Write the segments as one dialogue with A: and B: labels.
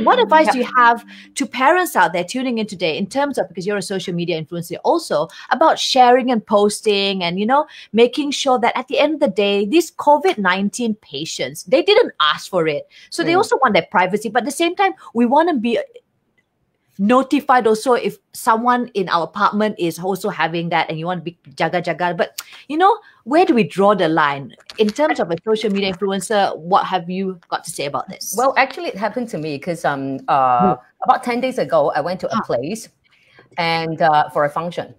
A: what advice yeah. do you have to parents out there tuning in today in terms of because you're a social media influencer also about sharing and posting and you know making sure that at the end of the day these covid-19 patients they didn't ask for it so mm. they also want their privacy but at the same time we want to be notified also if someone in our apartment is also having that and you want to be jaga jaga but you know where do we draw the line in terms of a social media influencer what have you got to say about this
B: well actually it happened to me because um uh, hmm. about 10 days ago i went to a ah. place and uh, for a function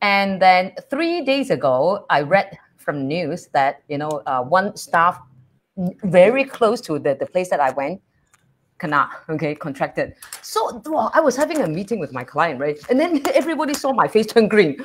B: and then three days ago i read from news that you know uh, one staff very close to the, the place that i went cannot okay contracted so well, i was having a meeting with my client right and then everybody saw my face turn green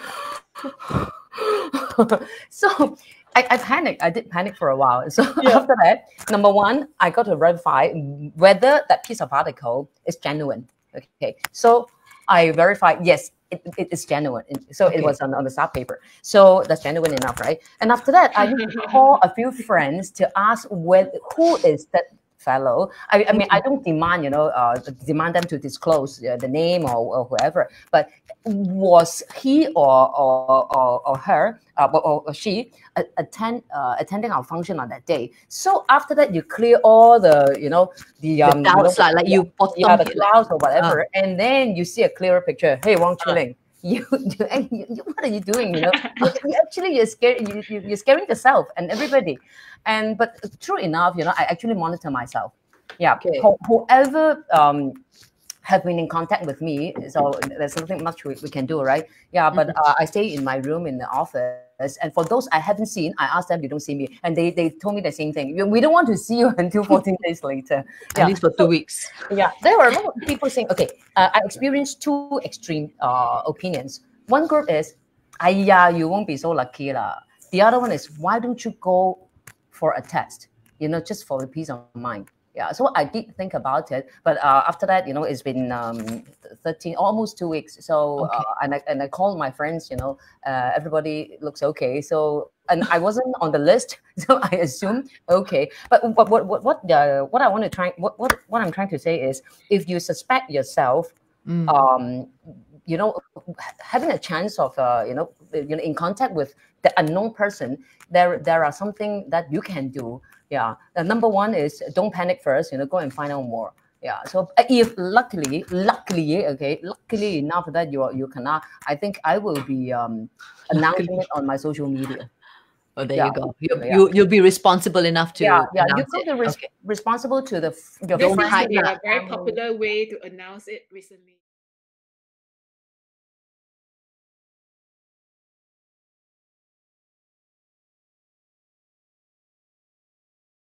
B: so I, I, panicked. I did panic for a while. So yeah. after that, number one, I got to verify whether that piece of article is genuine. Okay. So I verified, yes, it, it is genuine. So okay. it was on, on the Star paper. So that's genuine enough, right? And after that, I call a few friends to ask when, who is that fellow. I, I mean, I don't demand, you know, uh, demand them to disclose uh, the name or, or whoever, but was he or or, or, or her uh, or, or, she attend uh, attending our function on that day? So after that, you clear all the you know the, um,
A: the doubts, you know, like, you
B: yeah, the clouds or whatever, uh. and then you see a clearer picture. Hey, Wong Chui Ling. You, you, you, what are you doing? You know, you, actually you're scared. you, you, you're scaring yourself and everybody. And but true enough, you know, I actually monitor myself. Yeah, okay. whoever um, have been in contact with me. So there's something much we, we can do, right? Yeah, but mm-hmm. uh, I stay in my room in the office. And for those I haven't seen, I asked them, you don't see me. And they, they told me the same thing. We don't want to see you until 14 days later.
A: Yeah. At least for two weeks.
B: Yeah, there were a lot of people saying, okay, uh, I experienced two extreme uh, opinions. One group is, yeah, you won't be so lucky. La. The other one is, why don't you go for a test? You know, just for the peace of mind yeah so i did think about it but uh, after that you know it's been um, 13 almost two weeks so okay. uh, and, I, and i called my friends you know uh, everybody looks okay so and i wasn't on the list so i assume okay but what what what what, uh, what i want to try what, what what i'm trying to say is if you suspect yourself mm. um you know having a chance of uh, you know you know in contact with the unknown person there there are something that you can do yeah. The number one is don't panic first, you know, go and find out more. Yeah. So uh, if luckily, luckily, okay, luckily enough that you are, you cannot, I think I will be um, announcing it on my social media.
A: Oh, there yeah. you go. You, yeah. you you'll be responsible enough to
B: yeah yeah you got res- okay. responsible to the
C: your this is a very popular way to announce it recently.